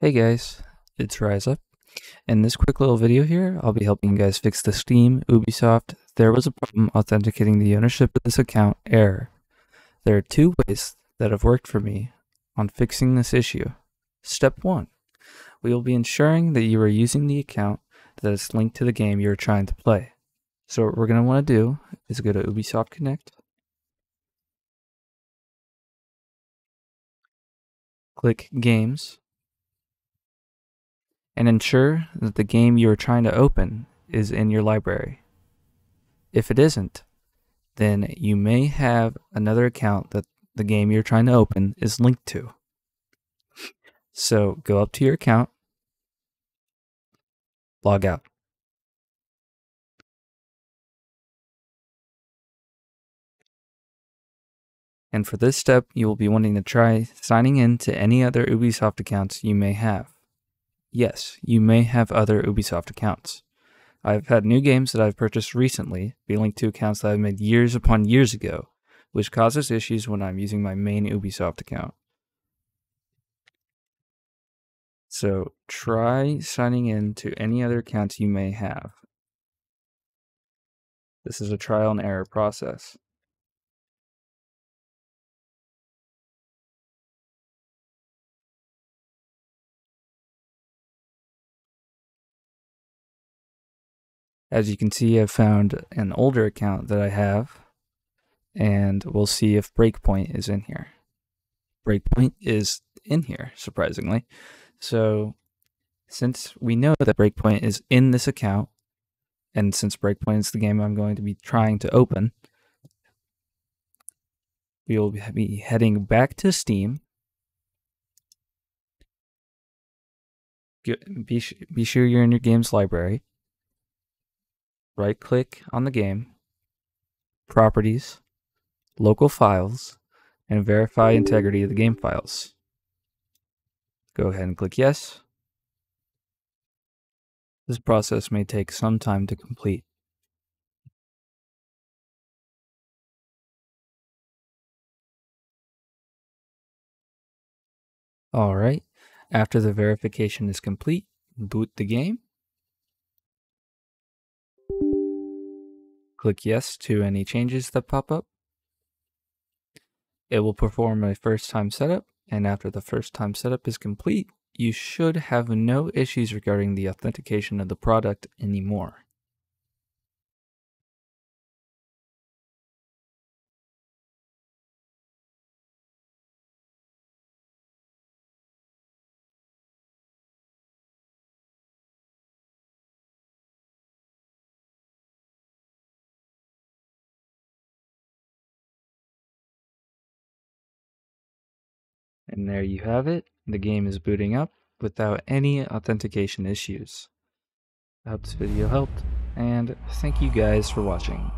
Hey guys, it's Rise Up. In this quick little video here, I'll be helping you guys fix the Steam, Ubisoft, there was a problem authenticating the ownership of this account error. There are two ways that have worked for me on fixing this issue. Step 1. We will be ensuring that you are using the account that is linked to the game you are trying to play. So what we're going to want to do is go to Ubisoft Connect, click Games, and ensure that the game you are trying to open is in your library. If it isn't, then you may have another account that the game you're trying to open is linked to. So go up to your account, log out. And for this step, you will be wanting to try signing in to any other Ubisoft accounts you may have. Yes, you may have other Ubisoft accounts. I've had new games that I've purchased recently be linked to accounts that I've made years upon years ago, which causes issues when I'm using my main Ubisoft account. So try signing in to any other accounts you may have. This is a trial and error process. As you can see, I've found an older account that I have, and we'll see if Breakpoint is in here. Breakpoint is in here, surprisingly. So, since we know that Breakpoint is in this account, and since Breakpoint is the game I'm going to be trying to open, we will be heading back to Steam. Be, be sure you're in your game's library right click on the game, properties, local files, and verify integrity of the game files. Go ahead and click yes. This process may take some time to complete. Alright, after the verification is complete, boot the game. Click yes to any changes that pop up. It will perform a first time setup, and after the first time setup is complete, you should have no issues regarding the authentication of the product anymore. And there you have it. The game is booting up without any authentication issues. I hope this video helped, and thank you guys for watching.